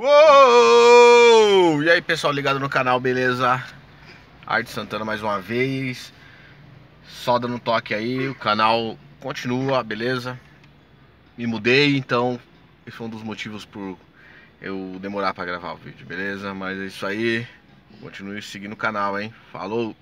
Uou! E aí pessoal ligado no canal, beleza? Arte Santana mais uma vez Só dando um toque aí, o canal continua, beleza? Me mudei, então esse foi um dos motivos por eu demorar pra gravar o vídeo, beleza? Mas é isso aí, continue seguindo o canal, hein? Falou!